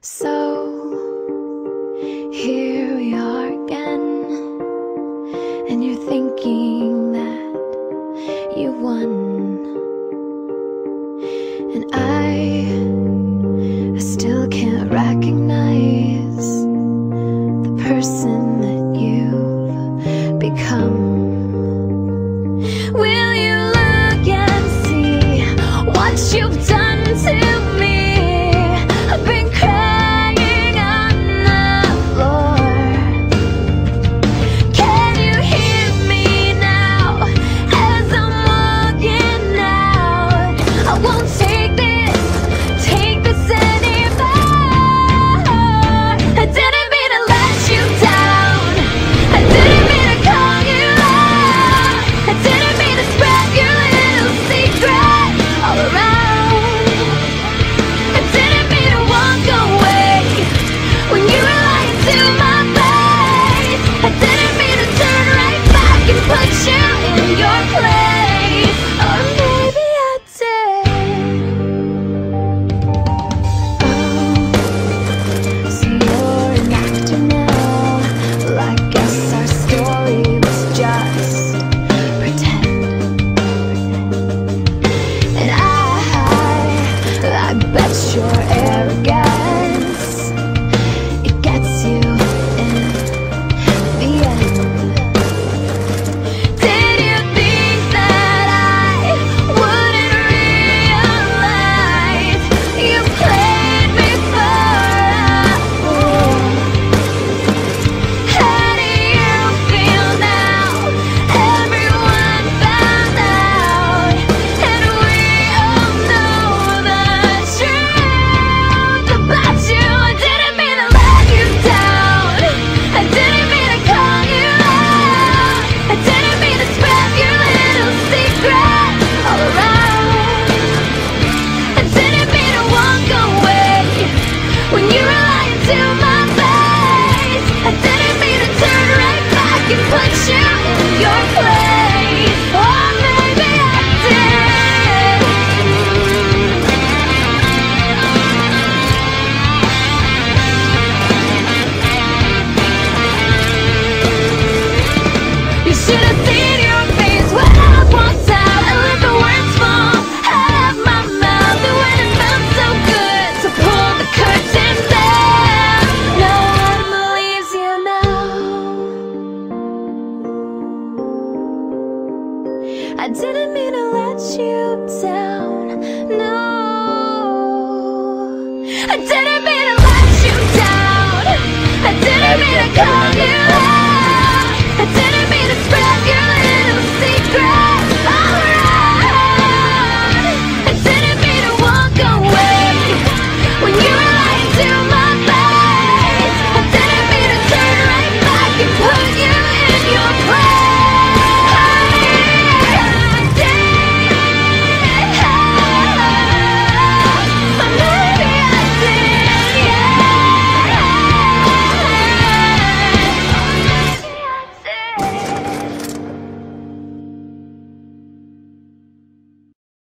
So here we are again, and you're thinking that you won, and I, I still can't recognize the person that you've become. Will you look and see what you've done to? I didn't mean to let you down. No, I didn't mean to let you down. I didn't mean to. Come